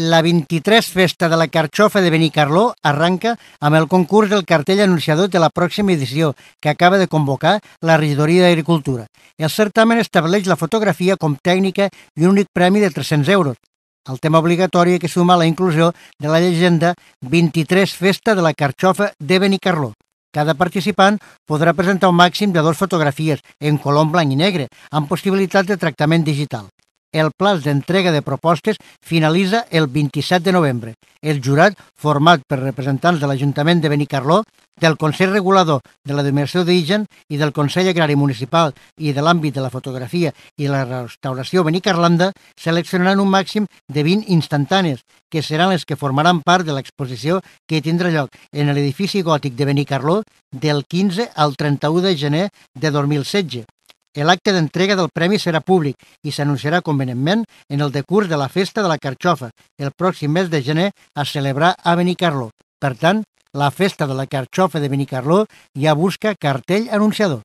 La 23 Festa de la Carxofa de Benicarló arranca amb el concurs del cartell anunciador de la pròxima edició que acaba de convocar la regidoria d'Agricultura. El certamen estableix la fotografia com tècnica i un únic premi de 300 euros. El tema obligatori que suma la inclusió de la llegenda 23 Festa de la Carxofa de Benicarló. Cada participant podrà presentar un màxim de dues fotografies en color blanc i negre, amb possibilitat de tractament digital. El plaç d'entrega de propostes finalitza el 27 de novembre. El jurat, format per representants de l'Ajuntament de Benicarló, del Consell Regulador de la Denominació d'Origen i del Consell Agrari Municipal i de l'àmbit de la fotografia i la restauració Benicarlanda, seleccionaran un màxim de 20 instantànies, que seran les que formaran part de l'exposició que tindrà lloc en l'edifici gòtic de Benicarló del 15 al 31 de gener de 2016 L'acte d'entrega del premi serà públic i s'anunciarà convenientment en el decurs de la Festa de la Carxofa, el pròxim mes de gener a celebrar a Benicarló. Per tant, la Festa de la Carxofa de Benicarló ja busca cartell anunciador.